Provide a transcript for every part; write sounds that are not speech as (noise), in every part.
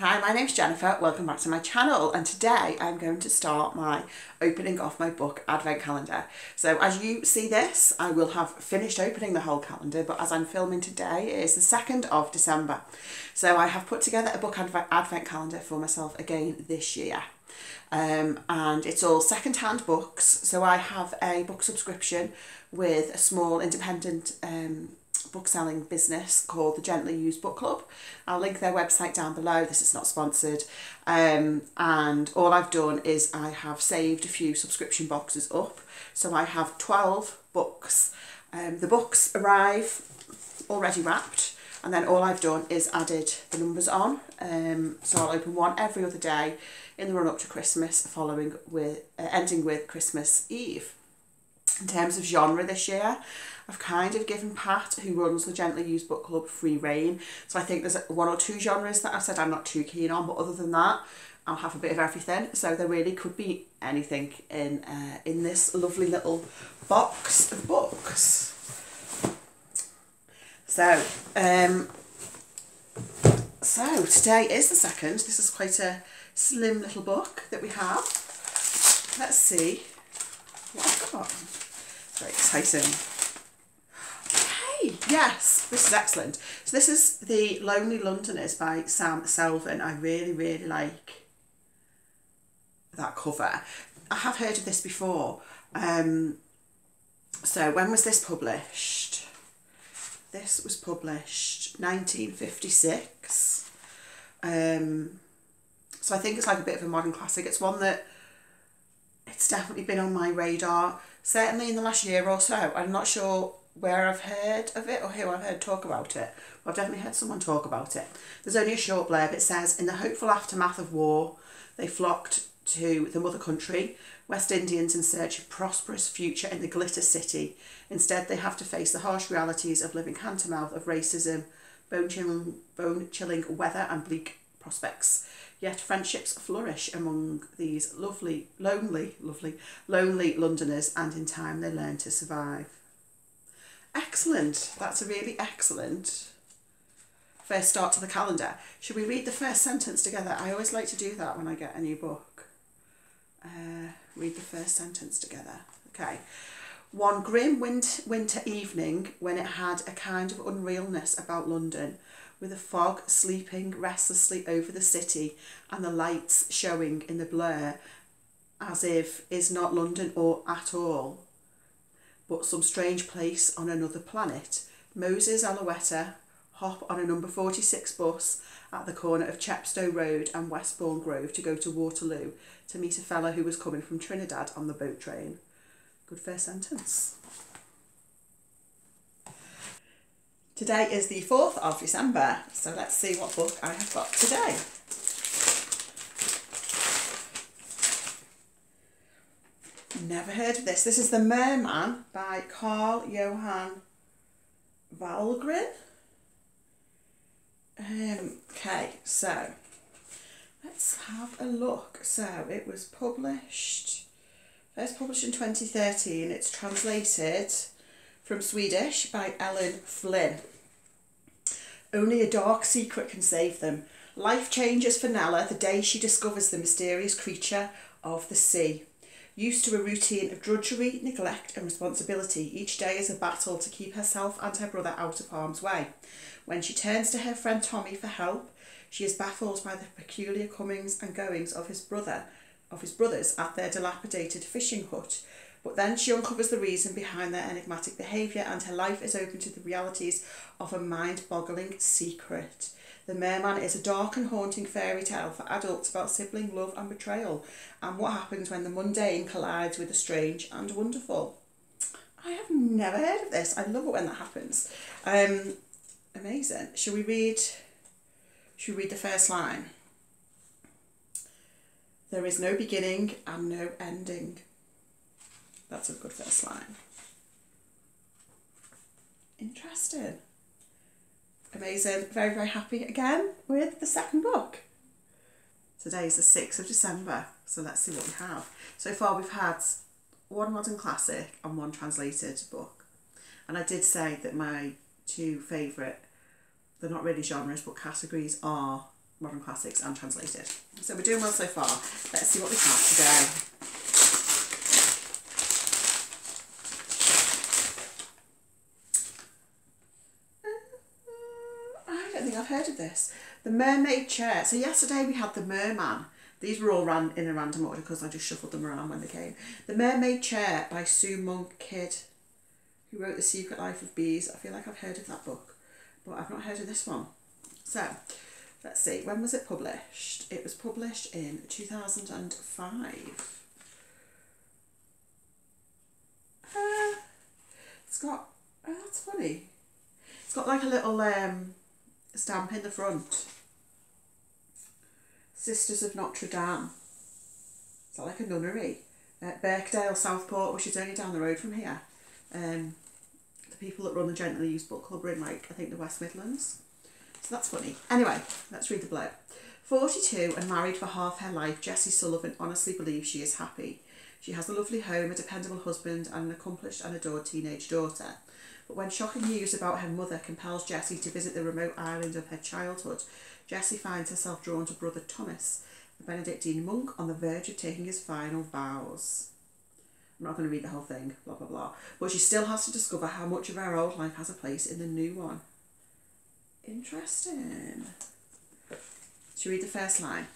Hi, my name's Jennifer. Welcome back to my channel and today I'm going to start my opening of my book advent calendar. So as you see this, I will have finished opening the whole calendar but as I'm filming today it is the 2nd of December. So I have put together a book advent calendar for myself again this year. Um, and it's all second-hand books so I have a book subscription with a small independent um, book selling business called the Gently Used Book Club. I'll link their website down below. This is not sponsored. Um, and all I've done is I have saved a few subscription boxes up. So I have 12 books. Um, the books arrive already wrapped and then all I've done is added the numbers on. Um, so I'll open one every other day in the run up to Christmas, following with uh, ending with Christmas Eve. In terms of genre this year, I've kind of given Pat, who runs the Gently Used Book Club, free reign. So I think there's one or two genres that I've said I'm not too keen on, but other than that, I'll have a bit of everything. So there really could be anything in uh, in this lovely little box of books. So, um, so today is the second. This is quite a slim little book that we have. Let's see what I've got. Very exciting. Okay, yes, this is excellent. So this is The Lonely Londoners by Sam Selvon. I really, really like that cover. I have heard of this before. Um, so when was this published? This was published 1956. Um, so I think it's like a bit of a modern classic. It's one that it's definitely been on my radar certainly in the last year or so. I'm not sure where I've heard of it or who I've heard talk about it. I've definitely heard someone talk about it. There's only a short blurb. It says, in the hopeful aftermath of war, they flocked to the mother country, West Indians in search of prosperous future in the glitter city. Instead, they have to face the harsh realities of living hand to mouth of racism, bone-chilling, bone-chilling weather and bleak prospects. Yet friendships flourish among these lovely, lonely, lovely, lonely Londoners, and in time they learn to survive. Excellent. That's a really excellent first start to the calendar. Should we read the first sentence together? I always like to do that when I get a new book. Uh, read the first sentence together. Okay. One grim winter evening when it had a kind of unrealness about London, with the fog sleeping restlessly over the city and the lights showing in the blur as if is not London or at all, but some strange place on another planet. Moses Aloetta hop on a number 46 bus at the corner of Chepstow Road and Westbourne Grove to go to Waterloo to meet a fellow who was coming from Trinidad on the boat train. Good first sentence. Today is the 4th of December, so let's see what book I have got today. Never heard of this. This is The Merman by Carl Johan Vallgren. Um, okay, so let's have a look. So it was published, first published in 2013. It's translated from Swedish by Ellen Flynn. Only a dark secret can save them. Life changes for Nella the day she discovers the mysterious creature of the sea. Used to a routine of drudgery, neglect, and responsibility, each day is a battle to keep herself and her brother out of harm's way. When she turns to her friend Tommy for help, she is baffled by the peculiar comings and goings of his brother, of his brothers at their dilapidated fishing hut, but then she uncovers the reason behind their enigmatic behaviour and her life is open to the realities of a mind boggling secret. The Merman is a dark and haunting fairy tale for adults about sibling love and betrayal and what happens when the mundane collides with the strange and wonderful. I have never heard of this. I love it when that happens. Um, amazing. Shall we read? Should we read the first line? There is no beginning and no ending. That's a good first line. Interesting. Amazing. Very, very happy again with the second book. Today is the 6th of December, so let's see what we have. So far we've had one modern classic and one translated book. And I did say that my two favourite, they're not really genres, but categories are modern classics and translated. So we're doing well so far. Let's see what we have today. Uh, I don't think I've heard of this. The Mermaid Chair. So yesterday we had the Merman. These were all ran in a random order because I just shuffled them around when they came. The Mermaid Chair by Sue Monk Kidd, who wrote The Secret Life of Bees. I feel like I've heard of that book, but I've not heard of this one. So, let's see, when was it published? It was published in 2005. Uh, it's got, oh, that's funny. It's got like a little um, stamp in the front. Sisters of Notre Dame. Is that like a nunnery? At Birkdale, Southport, which is only down the road from here. Um, the people that run the Gently Used Book Club are in like, I think the West Midlands. So that's funny. Anyway, let's read the blurb. 42 and married for half her life, Jessie Sullivan honestly believes she is happy. She has a lovely home, a dependable husband, and an accomplished and adored teenage daughter. But when shocking news about her mother compels Jessie to visit the remote island of her childhood, Jessie finds herself drawn to Brother Thomas, the Benedictine monk on the verge of taking his final vows. I'm not going to read the whole thing, blah blah blah. But she still has to discover how much of her old life has a place in the new one. Interesting. Should read the first line?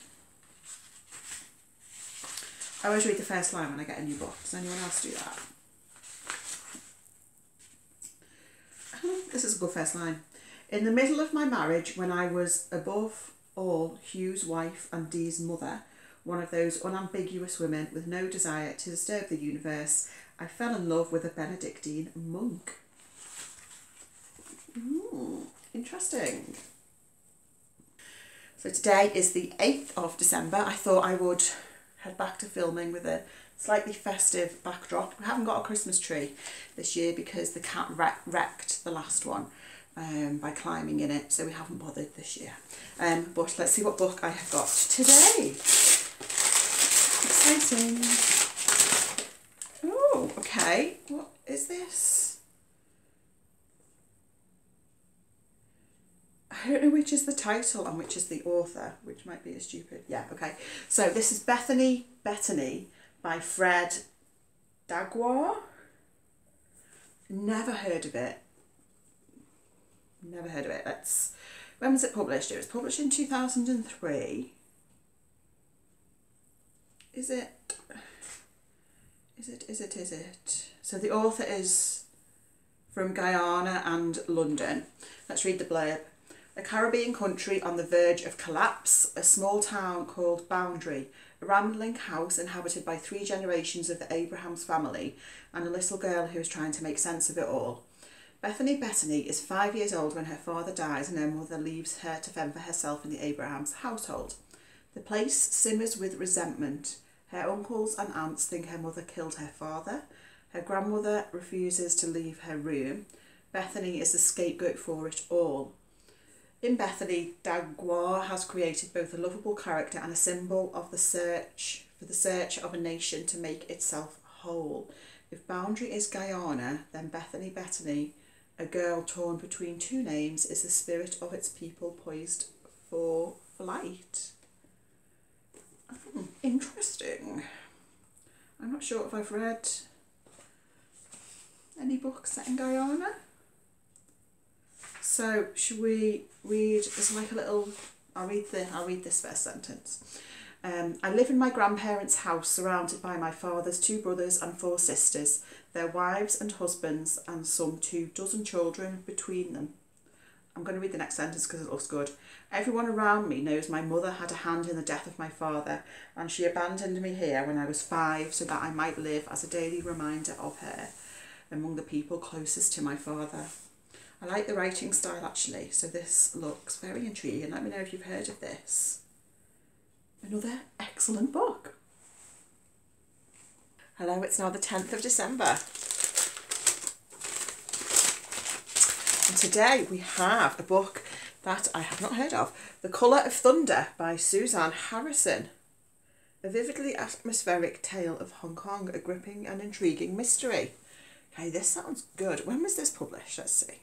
I always read the first line when I get a new book. Does anyone else do that? (laughs) This is a good first line. In the middle of my marriage, when I was above all Hugh's wife and Dee's mother, one of those unambiguous women with no desire to disturb the universe, I fell in love with a Benedictine monk. Ooh, interesting. So today is the 8th of December. I thought I would head back to filming with a slightly festive backdrop. We haven't got a Christmas tree this year because the cat wrecked the last one um, by climbing in it, so we haven't bothered this year. Um, but let's see what book I have got today. Exciting. Oh, okay. What is this? I don't know which is the title and which is the author, which might be a stupid. Yeah, okay. So this is Bethany Bettany by Fred D'Aguiar. Never heard of it. Never heard of it. Let's. When was it published? It was published in 2003. Is it? Is it? Is it? Is it? So the author is from Guyana and London. Let's read the blurb. A Caribbean country on the verge of collapse, a small town called Boundary, a rambling house inhabited by three generations of the Abrahams family, and a little girl who is trying to make sense of it all. Bethany Bettany is five years old when her father dies and her mother leaves her to fend for herself in the Abrahams household. The place simmers with resentment. Her uncles and aunts think her mother killed her father. Her grandmother refuses to leave her room. Bethany is the scapegoat for it all. In Bethany, D'Aguiar has created both a lovable character and a symbol of the search for the search of a nation to make itself whole. If boundary is Guyana, then Bethany Bettany, a girl torn between two names, is the spirit of its people poised for flight. Hmm, interesting. I'm not sure if I've read any books set in Guyana. So should we read? It's like a little. I'll read the. I'll read this first sentence. Um, I live in my grandparents' house, surrounded by my father's two brothers and four sisters, their wives and husbands, and some two dozen children between them. I'm going to read the next sentence because it looks good. Everyone around me knows my mother had a hand in the death of my father, and she abandoned me here when I was five so that I might live as a daily reminder of her among the people closest to my father. I like the writing style actually, so this looks very intriguing. Let me know if you've heard of this. Another excellent book. Hello, it's now the 10th of December. And today we have a book that I have not heard of The Colour of Thunder by Suzanne Harrison. A vividly atmospheric tale of Hong Kong, a gripping and intriguing mystery. Okay, this sounds good. When was this published? Let's see.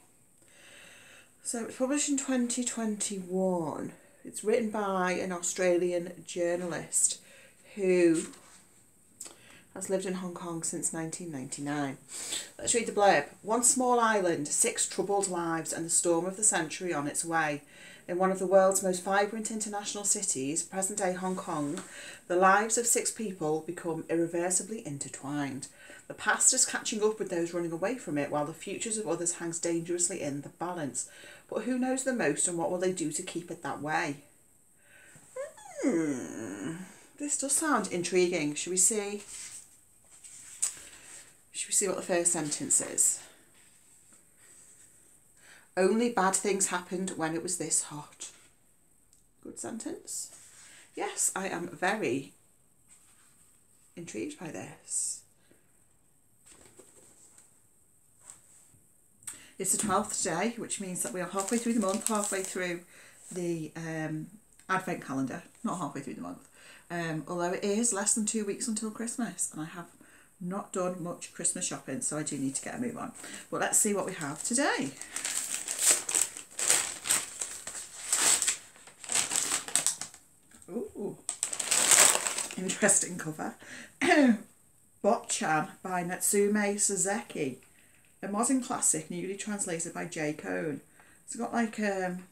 So it was published in 2021. It's written by an Australian journalist who has lived in Hong Kong since 1999. Let's read the blurb. One small island, six troubled lives, and the storm of the century on its way. In one of the world's most vibrant international cities, present day Hong Kong, the lives of six people become irreversibly intertwined. The past is catching up with those running away from it, while the futures of others hangs dangerously in the balance. But who knows the most, and what will they do to keep it that way? Hmm. This does sound intriguing. Should we see? Should we see what the first sentence is? Only bad things happened when it was this hot. Good sentence. Yes, I am very intrigued by this. It's the 12th day, which means that we are halfway through the month, halfway through the um, advent calendar, not halfway through the month. Um, although it is less than two weeks until Christmas, and I have not done much Christmas shopping, so I do need to get a move on. But let's see what we have today. Ooh, interesting cover. (coughs) Botchan by Natsume Soseki, a modern classic newly translated by Jay Cohn. It's got like a, um,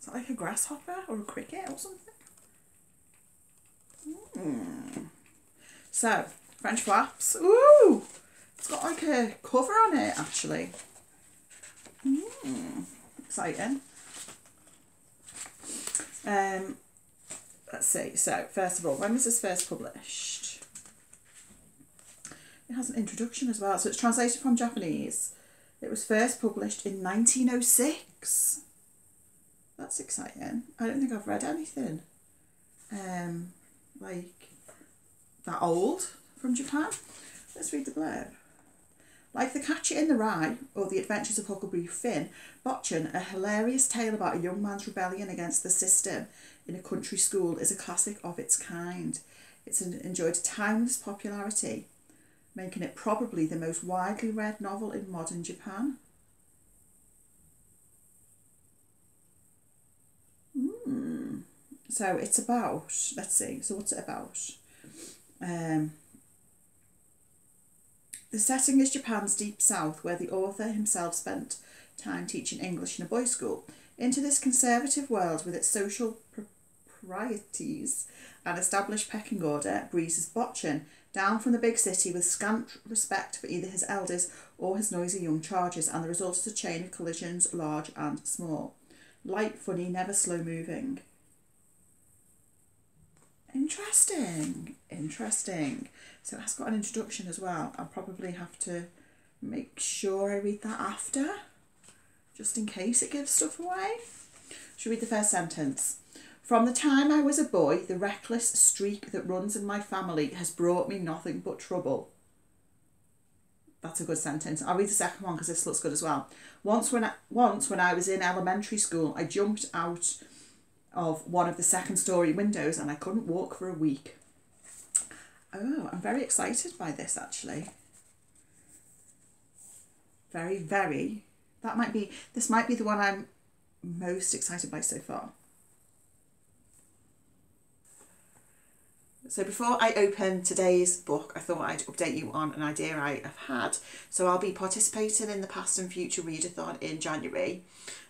is that like a grasshopper or a cricket or something? Mm. So, French flaps. Ooh! It's got like a cover on it actually. Mm. Exciting. Um, let's see. So, first of all, when was this first published? It has an introduction as well. So, it's translated from Japanese. It was first published in 1906. That's exciting. I don't think I've read anything um, like that old from Japan. Let's read the blurb. Like The Catcher in the Rye or The Adventures of Huckleberry Finn, Botchan, a hilarious tale about a young man's rebellion against the system in a country school, is a classic of its kind. It's enjoyed timeless popularity, making it probably the most widely read novel in modern Japan. Hmm. So it's about, let's see, so what's it about? Um, the setting is Japan's deep south, where the author himself spent time teaching English in a boys' school. Into this conservative world with its social proprieties and established pecking order breezes Botchan down from the big city with scant respect for either his elders or his noisy young charges, and the result is a chain of collisions, large and small. Light, funny, never slow moving. Interesting, interesting. So it has got an introduction as well. I'll probably have to make sure I read that after, just in case it gives stuff away. Should read the first sentence. From the time I was a boy, the reckless streak that runs in my family has brought me nothing but trouble. That's a good sentence. I'll read the second one because this looks good as well. Once when I, once when I was in elementary school, I jumped out of one of the second story windows and I couldn't walk for a week. Oh, I'm very excited by this actually. Very, very. That might be, this might be the one I'm most excited by so far. So before I open today's book, I thought I'd update you on an idea I have had. So I'll be participating in the Past and Future Readathon in January.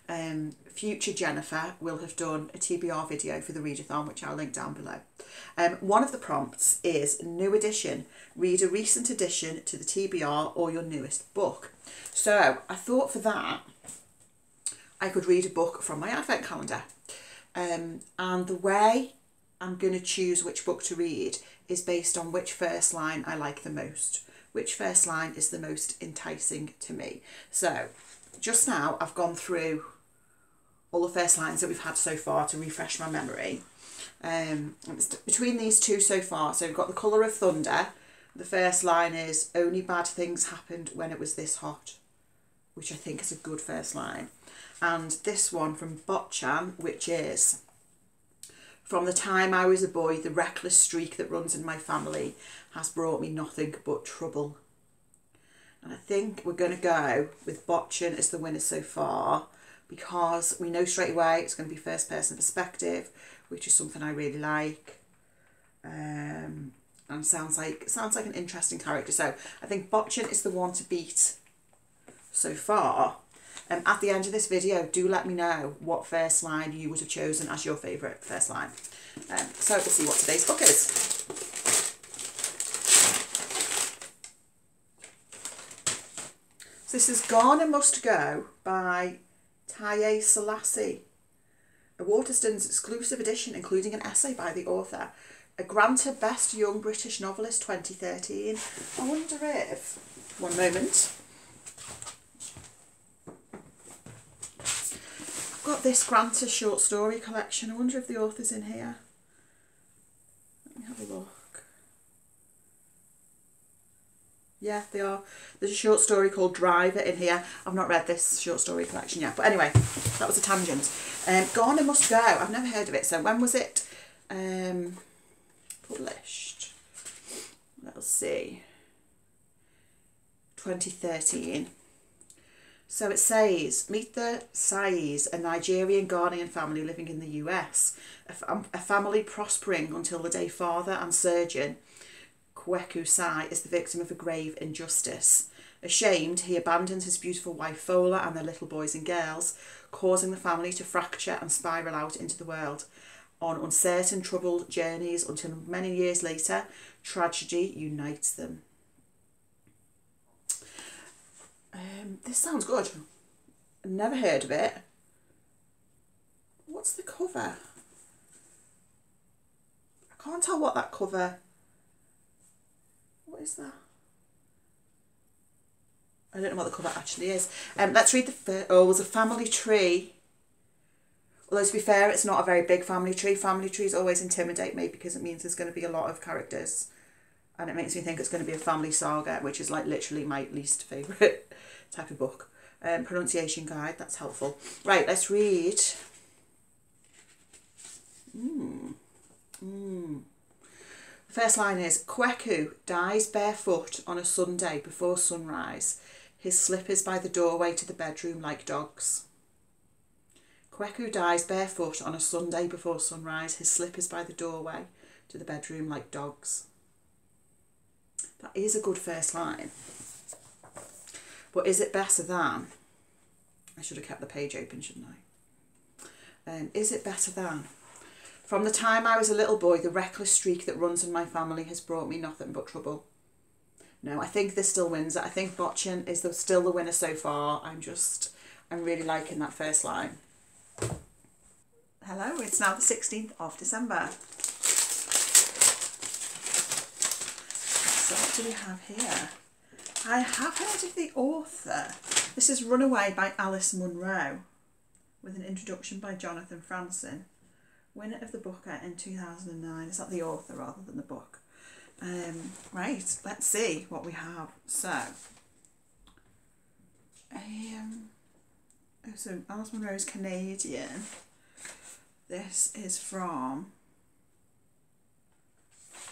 Um, future Jennifer will have done a TBR video for the readathon, which I'll link down below. Um, one of the prompts is new edition. Read a recent addition to the TBR or your newest book. So I thought for that, I could read a book from my advent calendar. Um, and the way I'm going to choose which book to read is based on which first line I like the most. Which first line is the most enticing to me. So just now I've gone through all the first lines that we've had so far to refresh my memory. Um, between these two so far, so we've got the colour of thunder. The first line is only bad things happened when it was this hot, which I think is a good first line. And this one from Botchan, which is from the time I was a boy, the reckless streak that runs in my family has brought me nothing but trouble. And I think we're going to go with Botchan as the winner so far because we know straight away it's going to be first person perspective, which is something I really like. Um, and sounds like sounds like an interesting character. So I think Botchan is the one to beat so far. Um, at the end of this video, do let me know what first line you would have chosen as your favourite first line. Um, so we'll see what today's book is. So this is Ghana Must Go by Taye Selasi. A Waterstones exclusive edition including an essay by the author. A Granta Best Young British Novelist 2013. I wonder if... One moment. Got this Granta short story collection. I wonder if the author's in here. Let me have a look. Yeah, they are. There's a short story called Driver in here. I've not read this short story collection yet. But anyway, that was a tangent. Um, Ghana Must Go. I've never heard of it. So when was it um, published? Let's see. 2013. So it says, meet the Sais, a Nigerian Ghanaian family living in the US. A, um, a family prospering until the day father and surgeon Kweku Sai is the victim of a grave injustice. Ashamed, he abandons his beautiful wife Fola and their little boys and girls, causing the family to fracture and spiral out into the world. On uncertain, troubled journeys until many years later, tragedy unites them. Um, this sounds good. Never heard of it. What's the cover? I can't tell what that cover what is that? I don't know what the cover actually is. Um, let's read the first. Oh, it was a family tree. Although to be fair, it's not a very big family tree. Family trees always intimidate me because it means there's going to be a lot of characters. And it makes me think it's going to be a family saga, which is like literally my least favourite (laughs) type of book. Um, pronunciation guide, that's helpful. Right, let's read. Mmm. The first line is Kweku dies barefoot on a Sunday before sunrise, his slippers by the doorway to the bedroom like dogs. Kweku dies barefoot on a Sunday before sunrise, his slippers by the doorway to the bedroom like dogs. That is a good first line. But is it better than? I should have kept the page open, shouldn't I? Um, is it better than? From the time I was a little boy, the reckless streak that runs in my family has brought me nothing but trouble. No, I think this still wins. I think Botchan is the, still the winner so far. I'm just, I'm really liking that first line. Hello, it's now the 16th of December. What do we have here? I have heard of the author. This is Runaway by Alice Munro with an introduction by Jonathan Franzen winner of the Booker in 2009. Is that the author rather than the book? Um, right, let's see what we have. So, um, oh, so Alice Munro is Canadian. This is from,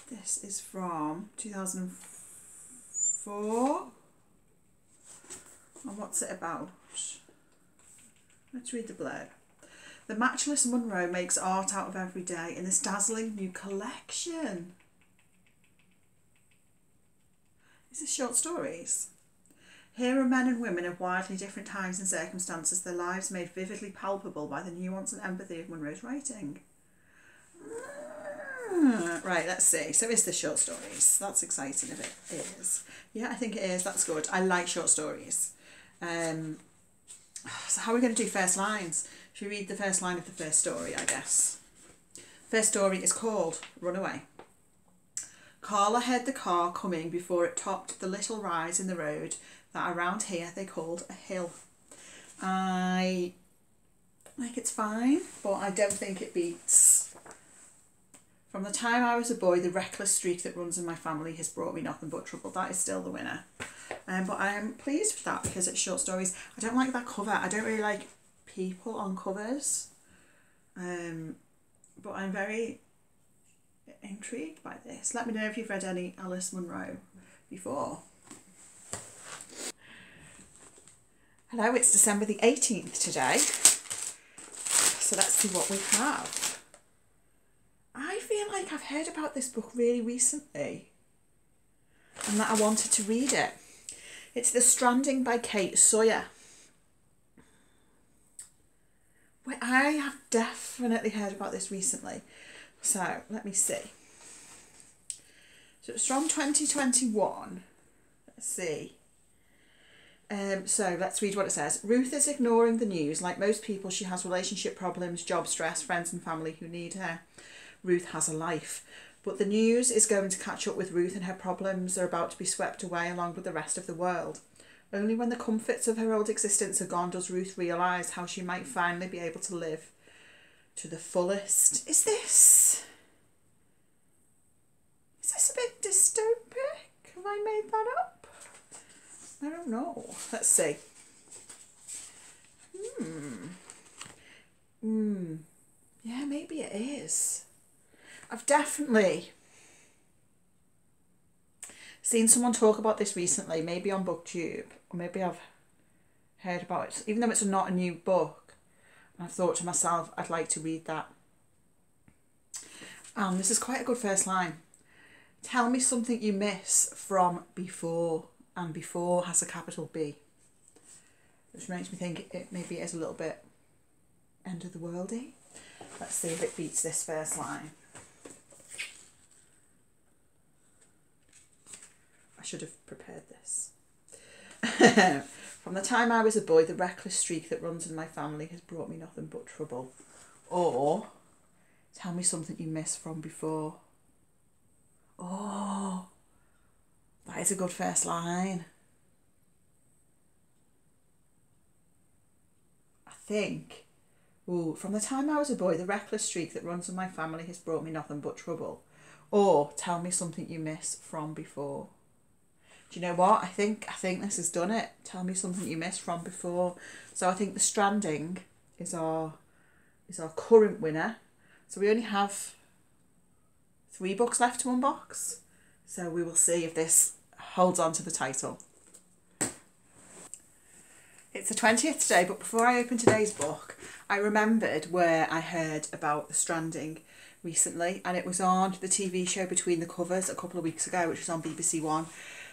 this is from 2004. And what's it about? Let's read the blurb. The matchless Munro makes art out of every day in this dazzling new collection. Is this short stories? Here are men and women of wildly different times and circumstances, their lives made vividly palpable by the nuance and empathy of Munro's writing. Ah, right, let's see. So it's the short stories? That's exciting if it is. Yeah, I think it is. That's good. I like short stories. Um, so how are we going to do first lines? Should we read the first line of the first story, I guess? First story is called Runaway. Carla heard the car coming before it topped the little rise in the road that around here they called a hill. I like it's fine, but I don't think it beats. From the time I was a boy, the reckless streak that runs in my family has brought me nothing but trouble. That is still the winner. Um, but I am pleased with that because it's short stories. I don't like that cover. I don't really like people on covers. Um, but I'm very intrigued by this. Let me know if you've read any Alice Munro before. Hello, it's December the 18th today. So let's see what we have. I feel like I've heard about this book really recently and that I wanted to read it. It's The Stranding by Kate Sawyer. Well, I have definitely heard about this recently. So let me see. So it's from 2021. Let's see. Um, so let's read what it says. Ruth is ignoring the news. Like most people, she has relationship problems, job stress, friends and family who need her. Ruth has a life. But the news is going to catch up with Ruth and her problems are about to be swept away along with the rest of the world. Only when the comforts of her old existence are gone does Ruth realise how she might finally be able to live to the fullest. Is this. Is this a bit dystopic? Have I made that up? I don't know. Let's see. Hmm. Hmm. Yeah, maybe it is. I've definitely seen someone talk about this recently, maybe on BookTube, or maybe I've heard about it, even though it's not a new book. I've thought to myself, I'd like to read that. Um, this is quite a good first line. Tell me something you miss from before, and before has a capital B. Which makes me think it maybe is a little bit end of the worldy. Let's see if it beats this first line. Should have prepared this. (laughs) From the time I was a boy, the reckless streak that runs in my family has brought me nothing but trouble. Or, tell me something you miss from before. Oh, that is a good first line. I think. Ooh, from the time I was a boy, the reckless streak that runs in my family has brought me nothing but trouble. Or tell me something you miss from before. Do you know what? I think I think this has done it. Tell me something you missed from before. So I think the stranding is our is our current winner. So we only have three books left to unbox. So we will see if this holds on to the title. It's the 20th today, but before I open today's book, I remembered where I heard about the stranding recently, and it was on the TV show Between the Covers a couple of weeks ago, which was on BBC One,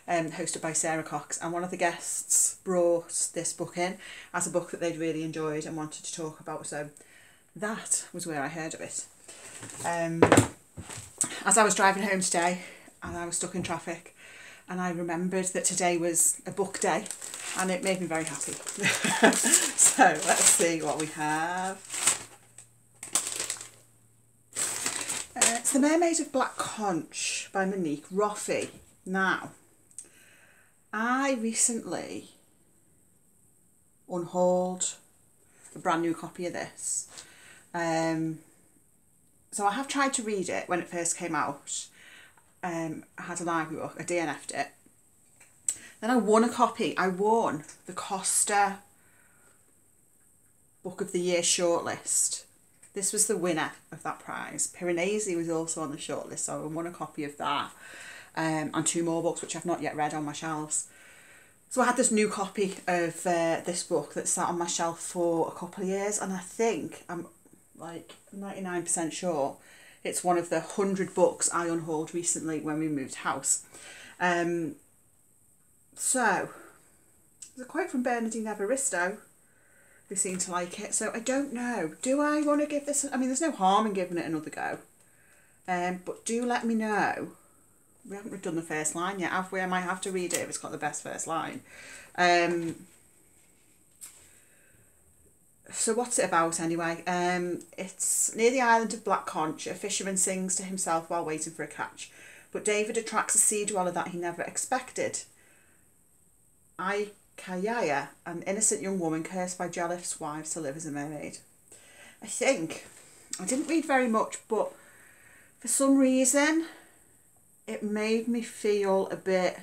um, hosted by Sara Cox. And one of the guests brought this book in as a book that they'd really enjoyed and wanted to talk about. So that was where I heard of it. Um, as I was driving home today, and I was stuck in traffic, and I remembered that today was a book day and it made me very happy. (laughs) so let's see what we have. Uh, it's The Mermaid of Black Conch by Monique Roffey. Now, I recently unhauled a brand new copy of this. Um, so I have tried to read it when it first came out um, I had a library book, I DNF'd it. Then I won a copy. I won the Costa Book of the Year shortlist. This was the winner of that prize. Piranesi was also on the shortlist, so I won a copy of that. Um, and two more books which I've not yet read on my shelves. So I had this new copy of uh, this book that sat on my shelf for a couple of years, and I think I'm like 99% sure it's one of the hundred books I unhauled recently when we moved house. Um, so, there's a quote from Bernardine Evaristo who seemed to like it. So I don't know. Do I want to give this? I mean, there's no harm in giving it another go. Um, but do let me know. We haven't done the first line yet, have we? I might have to read it if it's got the best first line. Um, so what's it about anyway? Um, it's near the island of Black Conch. A fisherman sings to himself while waiting for a catch, but David attracts a sea dweller that he never expected. Aycayia, an innocent young woman cursed by jealous wives to live as a mermaid. I think I didn't read very much, but for some reason, it made me feel a bit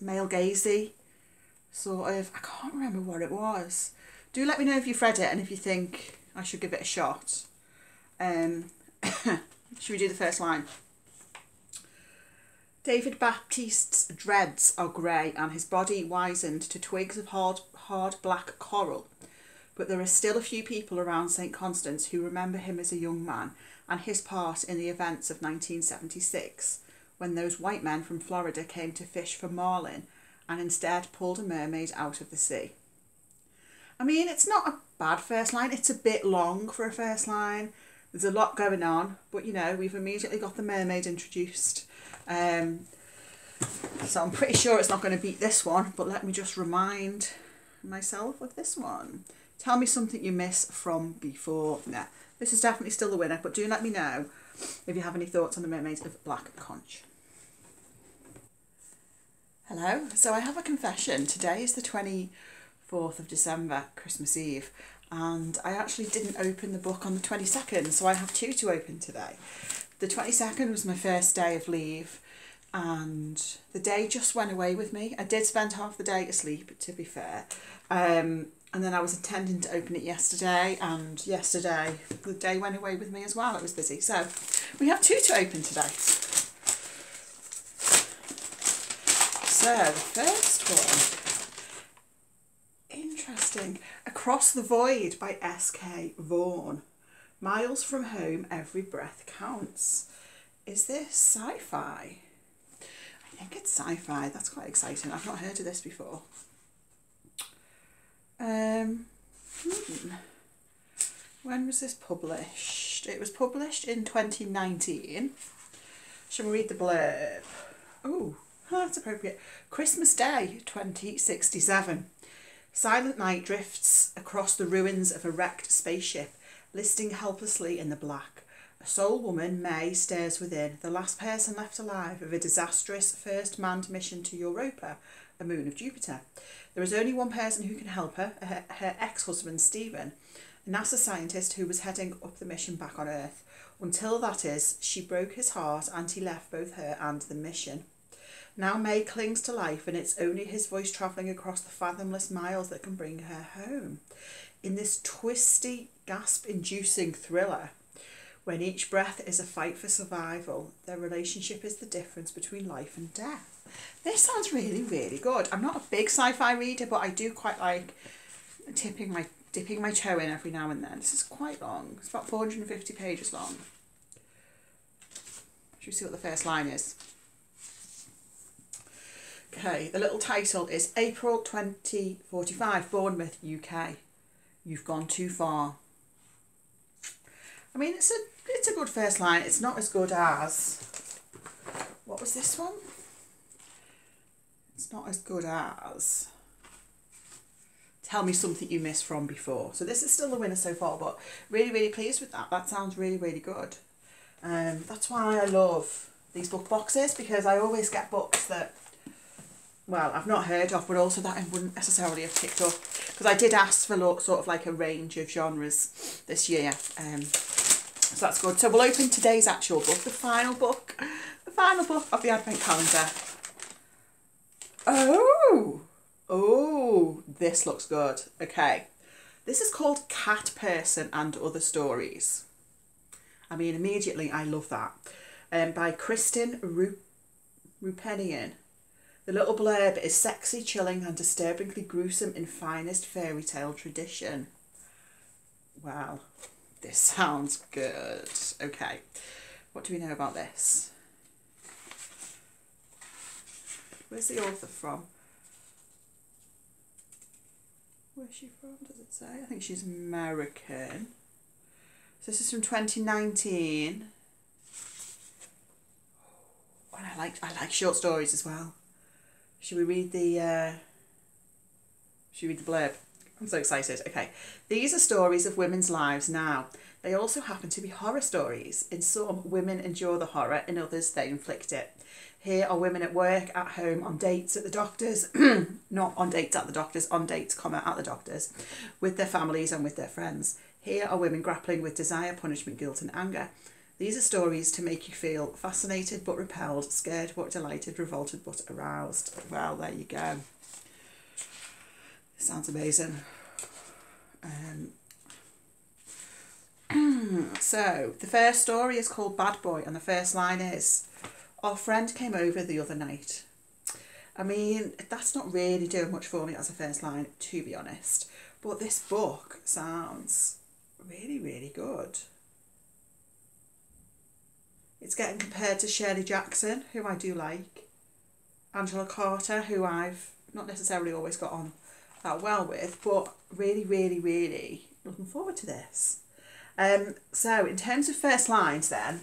male gazy sort of. I can't remember what it was. Do let me know if you've read it and if you think I should give it a shot. Um, (coughs) should we do the first line? David Baptiste's dreads are grey and his body wizened to twigs of hard, hard black coral. but there are still a few people around St Constance who remember him as a young man and his part in the events of 1976 when those white men from Florida came to fish for marlin and instead pulled a mermaid out of the sea. I mean, it's not a bad first line, it's a bit long for a first line. There's a lot going on, but you know, we've immediately got the mermaid introduced. Um, so I'm pretty sure it's not going to beat this one, but let me just remind myself of this one. Tell me something you miss from before. Nah, this is definitely still the winner, but do let me know if you have any thoughts on the Mermaids of Black Conch. Hello, so I have a confession. Today is the 24th of December, Christmas Eve, and I actually didn't open the book on the 22nd, so I have two to open today. The 22nd was my first day of leave, and the day just went away with me. I did spend half the day asleep, to be fair, um, and then I was intending to open it yesterday, and yesterday the day went away with me as well. It was busy, so we have two to open today. So the first one, interesting, Across the Void by S.K. Vaughan. Miles from home, every breath counts. Is this sci-fi? I think it's sci-fi. That's quite exciting. I've not heard of this before. Um, hmm. When was this published? It was published in 2019. Shall we read the blurb? Oh, that's appropriate. Christmas Day 2067. Silent night drifts across the ruins of a wrecked spaceship, listing helplessly in the black. Sole woman, May, stares within, the last person left alive of a disastrous first manned mission to Europa, a moon of Jupiter. There is only one person who can help her, her, her ex husband, Stephen, a NASA scientist who was heading up the mission back on Earth. Until that is, she broke his heart and he left both her and the mission. Now May clings to life, and it's only his voice travelling across the fathomless miles that can bring her home. In this twisty, gasp inducing thriller, when each breath is a fight for survival, their relationship is the difference between life and death. This sounds really, really good. I'm not a big sci-fi reader, but I do quite like tipping my dipping my toe in every now and then. This is quite long. It's about 450 pages long. Should we see what the first line is? Okay, the little title is April 2045, Bournemouth, UK. You've gone too far. I mean, it's a it's a good first line. It's not as good as what was this one? It's not as good as Tell me something you missed from before. So this is still the winner so far, but really, really pleased with that. That sounds really, really good. Um, that's why I love these book boxes because I always get books that well, I've not heard of, but also that I wouldn't necessarily have picked up because I did ask for sort of like a range of genres this year. Um, so that's good. So we'll open today's actual book, the final book, the final book of the Advent calendar. Oh, oh, this looks good. Okay, this is called Cat Person and Other Stories. I mean, immediately I love that. Um, by Kristin Ru- Roupenian. The little blurb is sexy, chilling, and disturbingly gruesome in finest fairy tale tradition. Wow, this sounds good. Okay, what do we know about this? Where's the author from? Where's she from? Does it say? I think she's American. So this is from 2019. And I like I like short stories as well. Should we read the uh, should we read the blurb? I'm so excited. Okay. These are stories of women's lives now. They also happen to be horror stories. In some, women endure the horror, in others, they inflict it. Here are women at work, at home, on dates at the doctor's, (clears throat) not on dates at the doctor's, on dates, comma, at the doctor's, with their families and with their friends. Here are women grappling with desire, punishment, guilt, and anger. These are stories to make you feel fascinated but repelled, scared but delighted, revolted but aroused. Well, there you go. Sounds amazing. Um, (clears throat) so, the first story is called Bad Boy, and the first line is Our friend came over the other night. I mean, that's not really doing much for me as a first line, to be honest. But this book sounds really, really good. It's getting compared to Shirley Jackson, who I do like, Angela Carter, who I've not necessarily always got on that well with, but really, really, really looking forward to this. Um, so in terms of first lines then,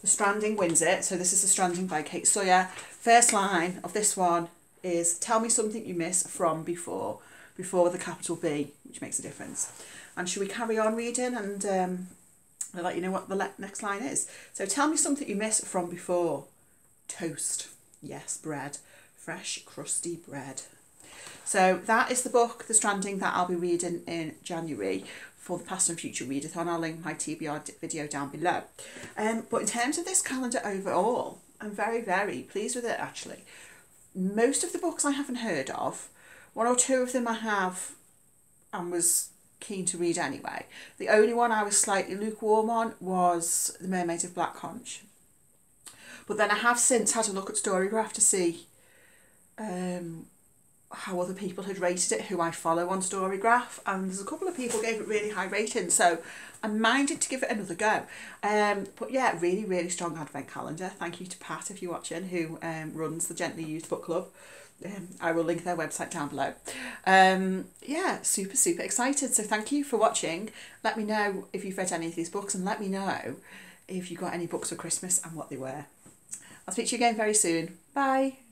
The Stranding wins it. So this is The Stranding by Kate Sawyer. First line of this one is Tell me something you miss from before. Before with a capital B, which makes a difference. And should we carry on reading and um, I'll let you know what the next line is. So tell me something you miss from before. Toast. Yes, bread. Fresh, crusty bread. So that is the book, The Stranding, that I'll be reading in January for the Past and Future Readathon. I'll link my TBR video down below. Um, but in terms of this calendar overall, I'm very, very pleased with it actually. Most of the books I haven't heard of, one or two of them I have and was keen to read anyway. The only one I was slightly lukewarm on was The Mermaids of Black Conch. But then I have since had a look at Storygraph to see um, how other people had rated it who I follow on Storygraph and there's a couple of people gave it really high ratings so I'm minded to give it another go. Um, but yeah really really strong advent calendar. Thank you to Pat if you're watching who um, runs the Gently Used Book Club. Um, I will link their website down below. Um, yeah super super excited. So thank you for watching. Let me know if you've read any of these books and let me know if you got any books for Christmas and what they were. I'll speak to you again very soon. Bye